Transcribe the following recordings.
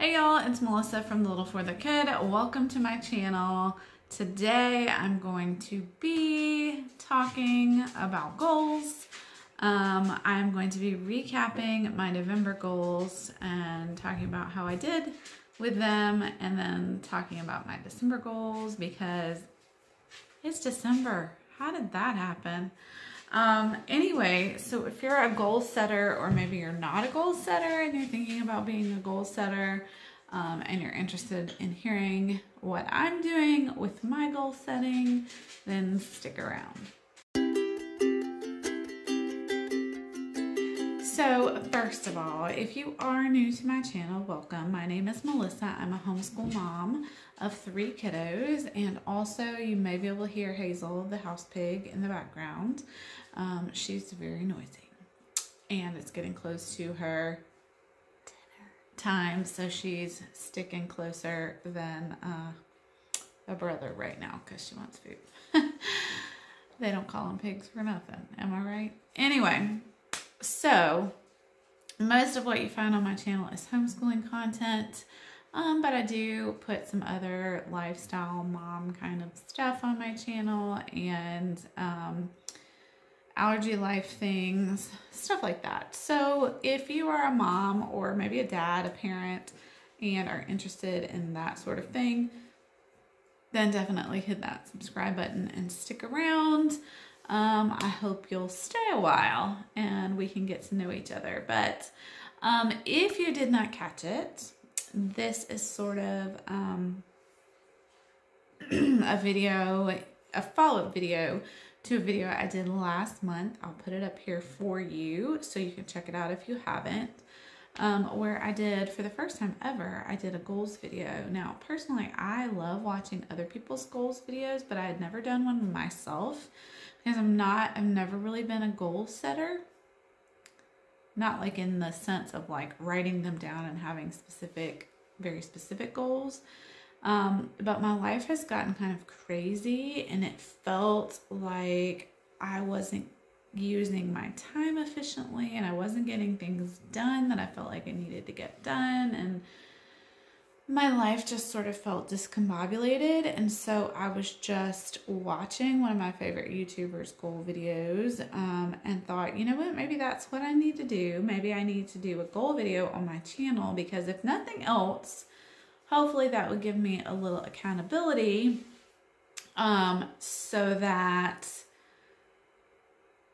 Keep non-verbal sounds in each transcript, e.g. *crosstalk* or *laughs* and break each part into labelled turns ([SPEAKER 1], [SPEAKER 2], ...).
[SPEAKER 1] Hey y'all, it's Melissa from The Little for the Kid. Welcome to my channel. Today I'm going to be talking about goals. Um, I'm going to be recapping my November goals and talking about how I did with them and then talking about my December goals because it's December. How did that happen? Um, anyway, so if you're a goal setter or maybe you're not a goal setter and you're thinking about being a goal setter um, and you're interested in hearing what I'm doing with my goal setting, then stick around. So first of all, if you are new to my channel, welcome. My name is Melissa. I'm a homeschool mom of three kiddos. And also you may be able to hear Hazel, the house pig in the background. Um, she's very noisy and it's getting close to her dinner time. So she's sticking closer than uh, a brother right now because she wants food. *laughs* they don't call them pigs for nothing. Am I right? Anyway, so most of what you find on my channel is homeschooling content. Um, but I do put some other lifestyle mom kind of stuff on my channel and um, allergy life things, stuff like that. So if you are a mom or maybe a dad, a parent, and are interested in that sort of thing, then definitely hit that subscribe button and stick around. Um, I hope you'll stay a while and we can get to know each other. But um, if you did not catch it, this is sort of um, *clears throat* a video, a follow-up video to a video I did last month. I'll put it up here for you so you can check it out if you haven't. Um, where I did, for the first time ever, I did a goals video. Now, personally, I love watching other people's goals videos, but I had never done one myself because I'm not, I've never really been a goal setter. Not like in the sense of like writing them down and having specific, very specific goals. Um, but my life has gotten kind of crazy and it felt like I wasn't using my time efficiently and I wasn't getting things done that I felt like I needed to get done and my life just sort of felt discombobulated and so I was just watching one of my favorite YouTubers goal videos um, and thought you know what maybe that's what I need to do maybe I need to do a goal video on my channel because if nothing else hopefully that would give me a little accountability um, so that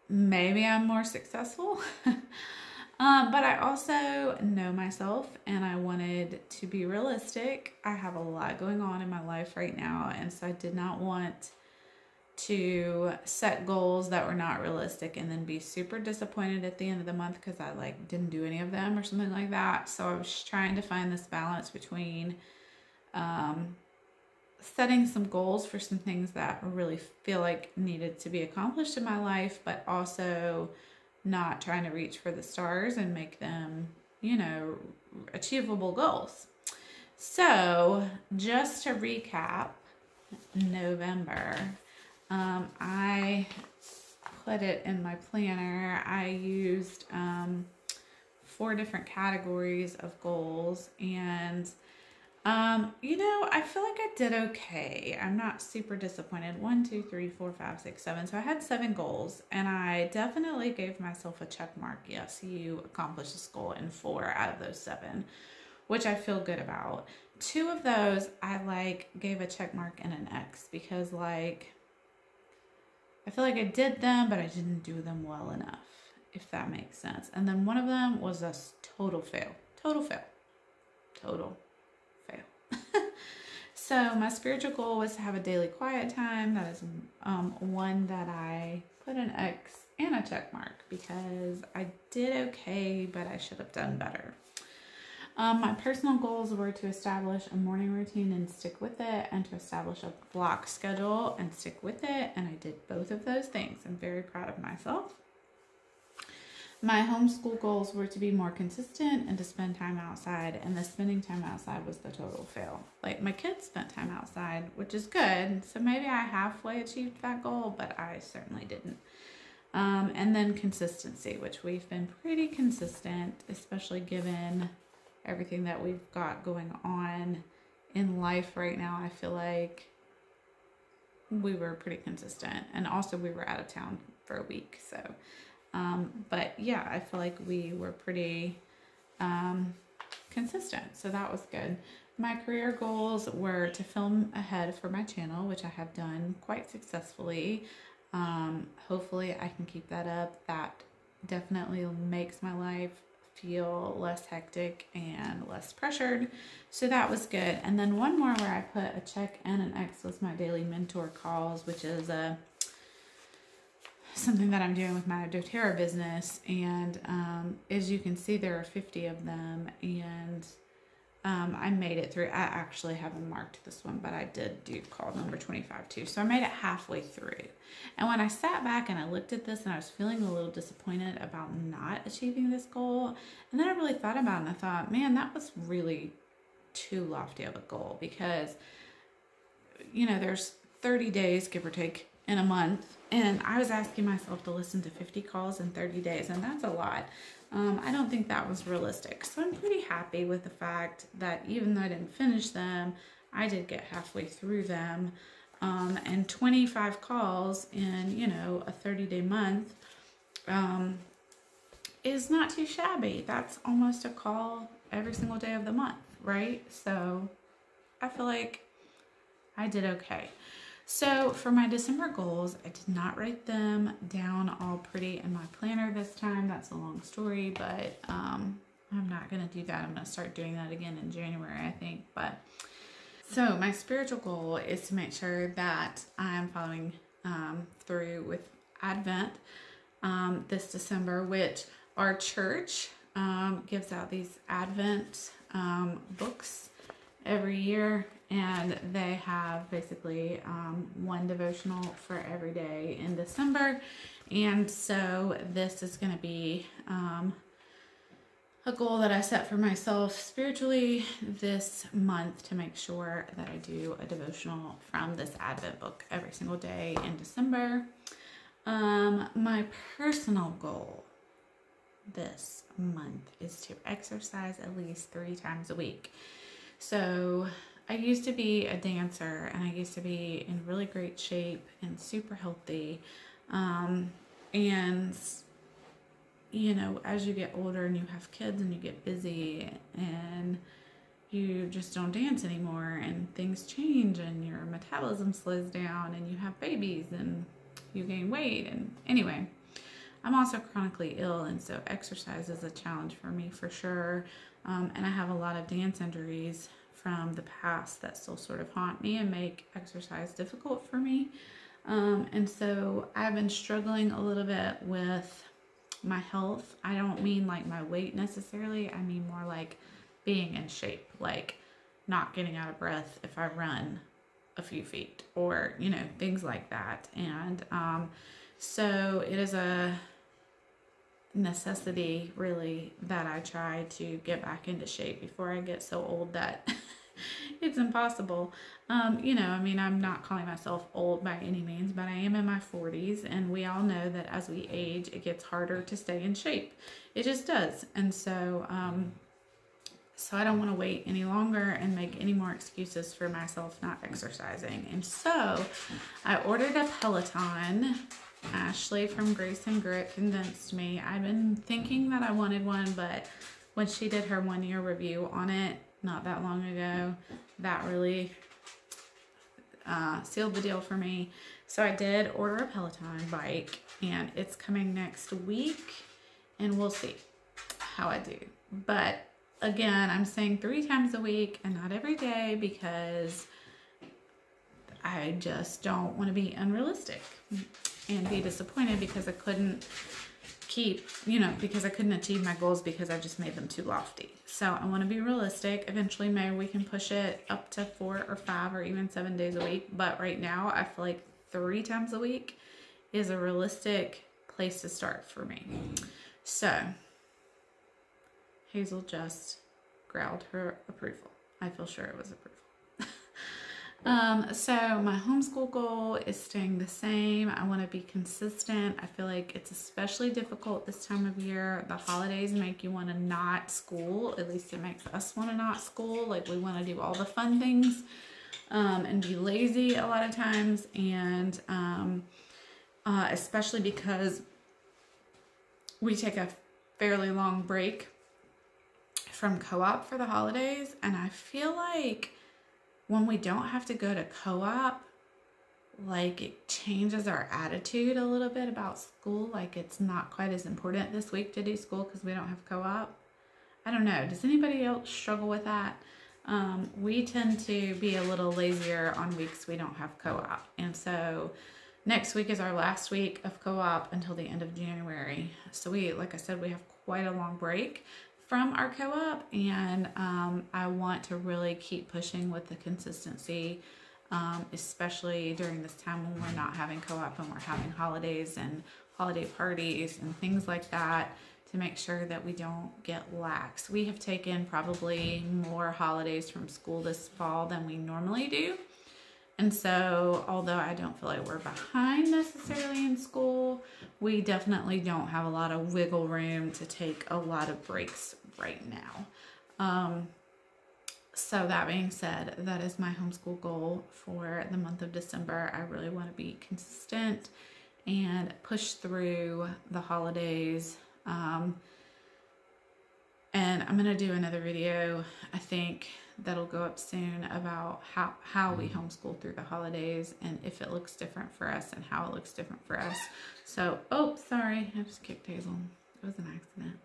[SPEAKER 1] maybe I'm more successful. *laughs* um, but I also know myself and I wanted to be realistic. I have a lot going on in my life right now, and so I did not want to set goals that were not realistic and then be super disappointed at the end of the month because I like didn't do any of them or something like that. So I was trying to find this balance between um, setting some goals for some things that really feel like needed to be accomplished in my life, but also not trying to reach for the stars and make them, you know, achievable goals. So, just to recap, November, um, I put it in my planner. I used um, four different categories of goals and um, you know, I feel like I did okay. I'm not super disappointed. One, two, three, four, five, six, seven. So I had seven goals, and I definitely gave myself a check mark. Yes, you accomplished this goal in four out of those seven, which I feel good about. Two of those I like gave a check mark and an X because like I feel like I did them, but I didn't do them well enough, if that makes sense. And then one of them was a total fail. Total fail. Total so my spiritual goal was to have a daily quiet time. That is um, one that I put an X and a check mark because I did okay, but I should have done better. Um, my personal goals were to establish a morning routine and stick with it, and to establish a block schedule and stick with it. And I did both of those things. I'm very proud of myself. My homeschool goals were to be more consistent and to spend time outside, and the spending time outside was the total fail. Like my kids spent time outside, which is good. So maybe I halfway achieved that goal, but I certainly didn't. Um, and then consistency, which we've been pretty consistent, especially given everything that we've got going on in life right now, I feel like we were pretty consistent. And also, we were out of town for a week. So, um, but yeah, I feel like we were pretty um, consistent. So that was good. My career goals were to film ahead for my channel, which I have done quite successfully. Um, hopefully, I can keep that up. That definitely makes my life feel less hectic and less pressured. So that was good. And then one more where I put a check and an X was my daily mentor calls, which is a something that I'm doing with my doTERRA business. And um, as you can see, there are 50 of them. And um, I made it through. I actually haven't marked this one, but I did do call number 25 too. So I made it halfway through. And when I sat back and I looked at this and I was feeling a little disappointed about not achieving this goal, and then I really thought about it and I thought, man, that was really too lofty of a goal because, you know, there's 30 days, give or take, in a month. And I was asking myself to listen to 50 calls in 30 days, and that's a lot. Um, I don't think that was realistic. So I'm pretty happy with the fact that even though I didn't finish them, I did get halfway through them. Um, and 25 calls in, you know, a 30 day month um, is not too shabby. That's almost a call every single day of the month, right? So I feel like I did okay. So for my December goals, I did not write them down all pretty in my planner this time. That's a long story, but um, I'm not going to do that. I'm going to start doing that again in January, I think. But so my spiritual goal is to make sure that I'm following um, through with Advent um, this December, which our church um, gives out these Advent um, books every year and they have basically um, one devotional for every day in December. And so this is going to be um, a goal that I set for myself spiritually this month to make sure that I do a devotional from this Advent book every single day in December. Um, my personal goal this month is to exercise at least three times a week. So I used to be a dancer and I used to be in really great shape and super healthy. Um, and, you know, as you get older and you have kids and you get busy and you just don't dance anymore and things change and your metabolism slows down and you have babies and you gain weight. And anyway, I'm also chronically ill, and so exercise is a challenge for me for sure. Um, and I have a lot of dance injuries from the past that still sort of haunt me and make exercise difficult for me. Um, and so I've been struggling a little bit with my health. I don't mean like my weight necessarily, I mean more like being in shape, like not getting out of breath if I run a few feet or, you know, things like that. And um, so it is a necessity really that I try to get back into shape before I get so old that *laughs* it's impossible. Um, you know, I mean, I'm not calling myself old by any means, but I am in my 40s, and we all know that as we age, it gets harder to stay in shape. It just does. And so, um, so I don't want to wait any longer and make any more excuses for myself not exercising. And so I ordered a Peloton Ashley from Grace and Grit convinced me. I've been thinking that I wanted one, but when she did her one year review on it not that long ago, that really uh, sealed the deal for me. So I did order a Peloton bike and it's coming next week and we'll see how I do. But again, I'm saying three times a week and not every day because I just don't want to be unrealistic and be disappointed because I couldn't keep, you know, because I couldn't achieve my goals because I just made them too lofty. So I want to be realistic. Eventually, maybe we can push it up to four or five or even seven days a week. But right now, I feel like three times a week is a realistic place to start for me. So Hazel just growled her approval. I feel sure it was approval. Um, so my homeschool goal is staying the same. I want to be consistent. I feel like it's especially difficult this time of year. The holidays make you want to not school. At least it makes us want to not school. Like we want to do all the fun things um, and be lazy a lot of times. And um, uh, especially because we take a fairly long break from co-op for the holidays. And I feel like when we don't have to go to co-op, like it changes our attitude a little bit about school. Like it's not quite as important this week to do school because we don't have co-op. I don't know. Does anybody else struggle with that? Um, we tend to be a little lazier on weeks we don't have co-op. And so next week is our last week of co-op until the end of January. So we, like I said, we have quite a long break from our co-op and um, I want to really keep pushing with the consistency um, especially during this time when we're not having co-op and we're having holidays and holiday parties and things like that to make sure that we don't get lax. We have taken probably more holidays from school this fall than we normally do. And so, although I don't feel like we're behind necessarily in school, we definitely don't have a lot of wiggle room to take a lot of breaks right now. Um, so, that being said, that is my homeschool goal for the month of December. I really want to be consistent and push through the holidays. Um, and I'm going to do another video, I think, that'll go up soon about how, how we homeschool through the holidays and if it looks different for us and how it looks different for us. So, oh, sorry, I just kicked Hazel. It was an accident.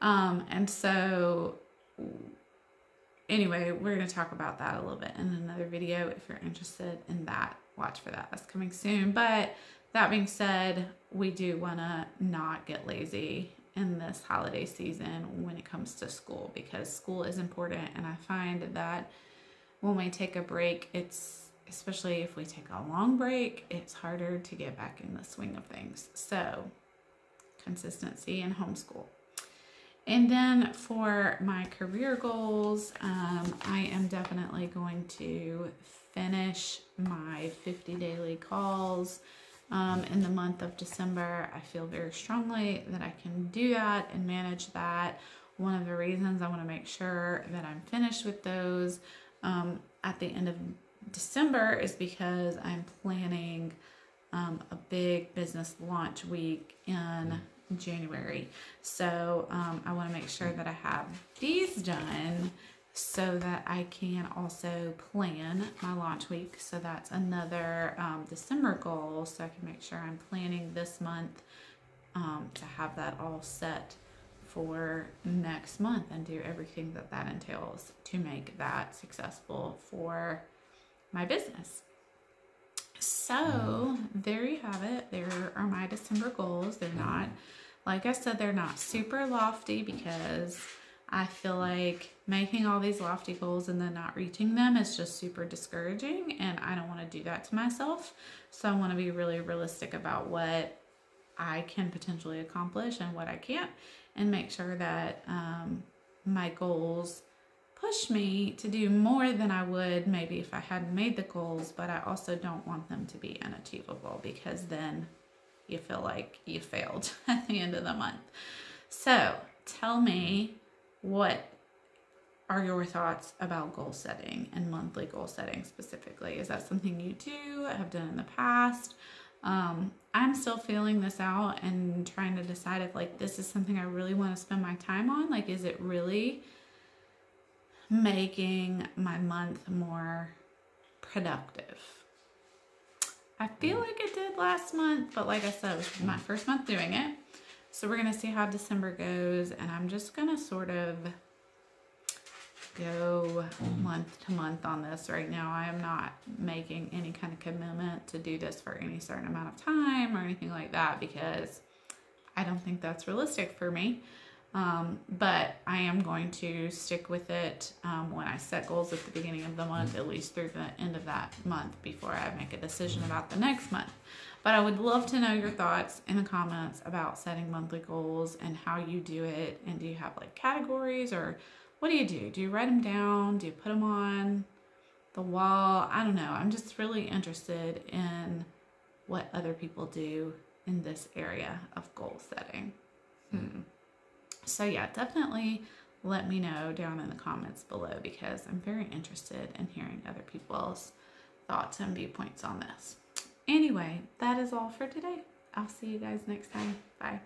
[SPEAKER 1] Um, and so, anyway, we're going to talk about that a little bit in another video. If you're interested in that, watch for that. That's coming soon. But that being said, we do want to not get lazy in this holiday season when it comes to school because school is important and I find that when we take a break it's especially if we take a long break it's harder to get back in the swing of things. So consistency in homeschool. And then for my career goals um, I am definitely going to finish my 50 daily calls um, in the month of December. I feel very strongly that I can do that and manage that. One of the reasons I want to make sure that I'm finished with those um, at the end of December is because I'm planning um, a big business launch week in January. So um, I want to make sure that I have these done so that I can also plan my launch week. So that's another um, December goal. So I can make sure I'm planning this month um, to have that all set for next month and do everything that that entails to make that successful for my business. So there you have it. There are my December goals. They're not, like I said, they're not super lofty because I feel like making all these lofty goals and then not reaching them is just super discouraging and I don't want to do that to myself. So I want to be really realistic about what I can potentially accomplish and what I can't and make sure that um, my goals push me to do more than I would maybe if I hadn't made the goals, but I also don't want them to be unachievable because then you feel like you failed *laughs* at the end of the month. So tell me what are your thoughts about goal setting and monthly goal setting specifically? Is that something you do, have done in the past? Um, I'm still feeling this out and trying to decide if like this is something I really want to spend my time on. Like, is it really making my month more productive? I feel like it did last month, but like I said, it was my first month doing it. So we're going to see how December goes and I'm just going to sort of go month to month on this right now. I am not making any kind of commitment to do this for any certain amount of time or anything like that because I don't think that's realistic for me. Um, but I am going to stick with it um, when I set goals at the beginning of the month, at least through the end of that month before I make a decision about the next month. But I would love to know your thoughts in the comments about setting monthly goals and how you do it. And do you have like categories or what do you do? Do you write them down? Do you put them on the wall. I don't know. I'm just really interested in what other people do in this area of goal setting. Hmm. So, yeah, definitely let me know down in the comments below because I'm very interested in hearing other people's thoughts and viewpoints on this. Anyway, that is all for today. I'll see you guys next time. Bye.